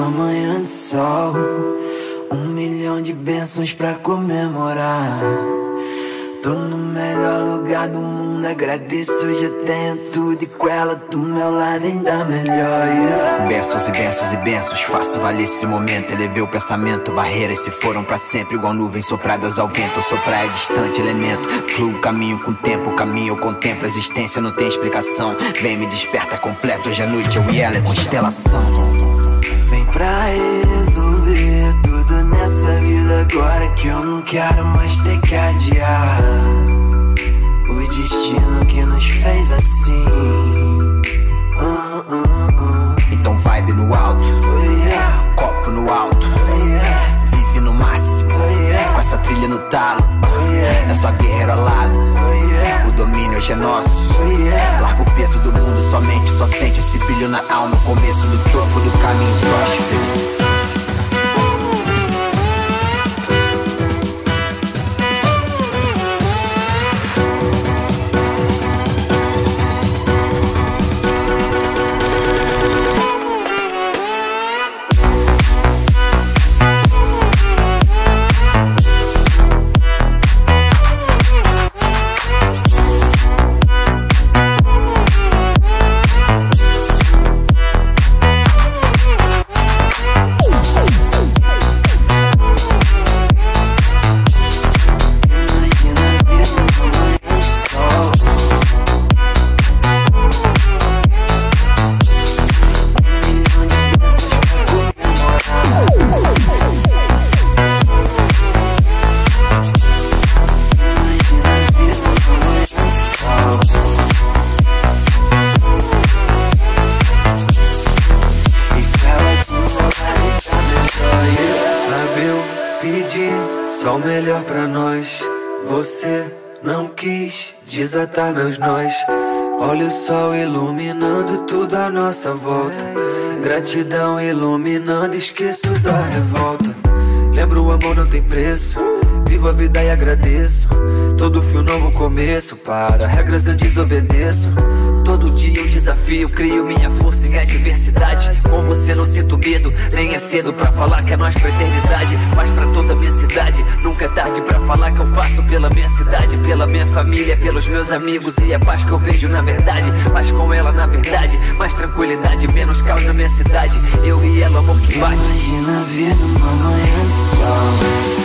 uma manhã de sol. Um milhão de bênçãos pra comemorar. Tô no melhor lugar do mundo, agradeço, hoje eu tenho tudo e com ela do meu lado ainda melhor. Yeah. E bênçãos e bênçãos, faço valer esse momento, elevei o pensamento. Barreiras se foram para sempre, igual nuvens sopradas ao vento. Sou praia distante, elemento, fluo, caminho com tempo, caminho, eu contemplo. A existência não tem explicação, vem me desperta completo. Hoje à noite eu e ela é constelação. Pra resolver tudo nessa vida agora que eu não quero mais ter que adiar. O destino que nos fez assim. Uh, uh, uh. Então vibe no alto, Oh, yeah. copo no alto. Oh, yeah. Vive no máximo, Oh, com essa trilha no talo. Yeah. É só guerreiro alado. Domínio hoje é nosso. Larga o peso do mundo somente, só sente esse brilho na alma. Começo do topo do caminho. Só o melhor pra nós. Você não quis desatar meus nós. Olha o sol iluminando tudo à nossa volta. Gratidão iluminando, esqueço da revolta. Lembro o amor não tem preço. Vivo a vida e agradeço. Todo fio novo começo. Para regras eu desobedeço. Todo dia um desafio, crio minha força em adversidade. Com você não sinto medo, nem é cedo pra falar que é nós pra eternidade. Mas pra toda nunca é tarde pra falar que eu faço pela minha cidade, pela minha família, pelos meus amigos e a paz que eu vejo na verdade. Paz com ela na verdade, mais tranquilidade, menos caos na minha cidade. Eu e ela, amor que bate. Imagina a vida uma manhã de sol